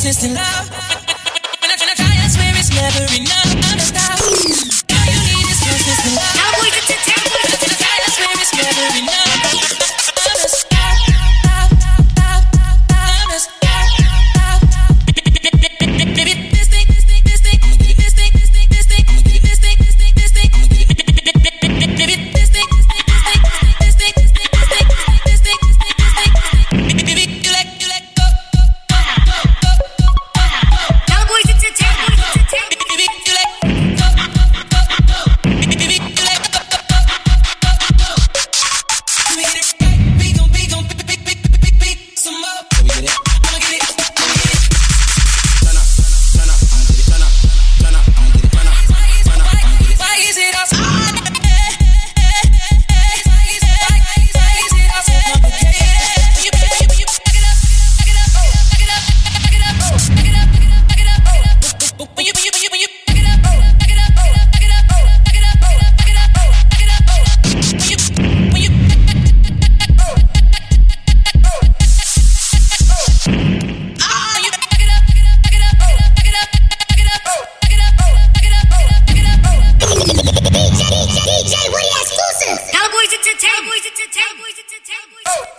consistent love. When I, when I try, I swear it's never enough. Cowboys, it's a 10. Oh.